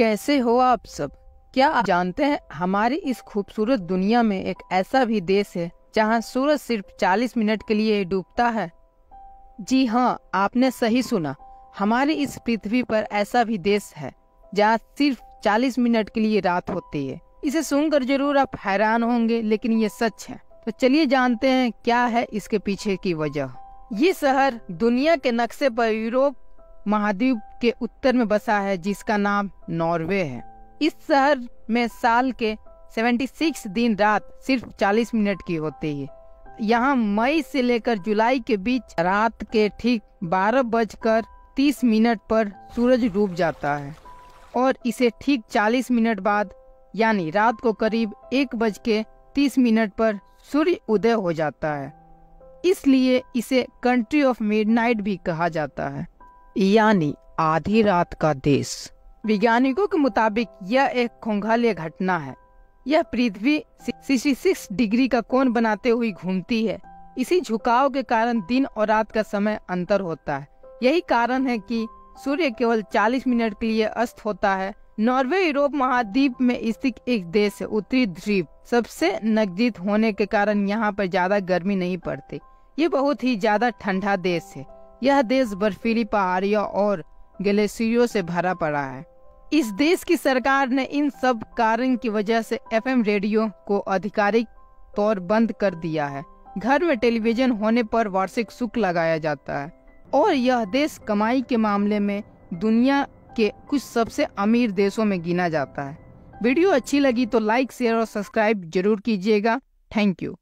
कैसे हो आप सब? क्या आप जानते हैं, हमारी इस खूबसूरत दुनिया में एक ऐसा भी देश है, जहाँ सूरज सिर्फ़ 40 मिनट के लिए डूबता है? जी हाँ आपने सही सुना। हमारी इस पृथ्वी पर ऐसा भी देश है, जहाँ सिर्फ़ 40 मिनट के लिए रात होती है। इसे सुनकर ज़रूर आप हैरान होंगे, लेकिन ये सच है। तो चलिए जानते हैं, क्या है इसके पीछे की वजह? ये शहर दुनिया के नक्शे पर यूरोप महाद्वीप के उत्तर में बसा है, जिसका नाम नॉर्वे है। इस शहर में साल के 76 दिन रात सिर्फ़ 40 मिनट की होती है। यहाँ मई से लेकर जुलाई के बीच रात के ठीक बारह बजकर तीस मिनट पर सूरज डूब जाता है और इसे ठीक 40 मिनट बाद, यानी रात को करीब एक बज के तीस मिनट पर सूर्य उदय हो जाता है। इसलिए इसे कंट्री ऑफ़ मिडनाइट भी कहा जाता है। यानी आधी रात का देश। वैज्ञानिकों के मुताबिक यह एक खोंघाली घटना है। यह पृथ्वी 66 डिग्री का कोण बनाते हुए घूमती है। इसी झुकाव के कारण दिन और रात का समय अंतर होता है। यही कारण है कि सूर्य केवल 40 मिनट के लिए अस्त होता है। नॉर्वे यूरोप महाद्वीप में स्थित एक देश है, उत्तरी द्वीप। सबसे नज़दीक होने के कारण यहाँ पर ज़्यादा गर्मी नहीं पड़ती। ये बहुत ही ज़्यादा ठंडा देश है। यह देश बर्फीली पहाड़ियों और ग्लेशियरों से भरा पड़ा है। इस देश की सरकार ने इन सब कारण की वजह से एफएम रेडियो को आधिकारिक तौर बंद कर दिया है। घर में टेलीविज़न होने पर वार्षिक शुल्क लगाया जाता है और यह देश कमाई के मामले में दुनिया के कुछ सबसे अमीर देशों में गिना जाता है। वीडियो अच्छी लगी तो लाइक, शेयर और सब्सक्राइब ज़रूर कीजिएगा। Thank you.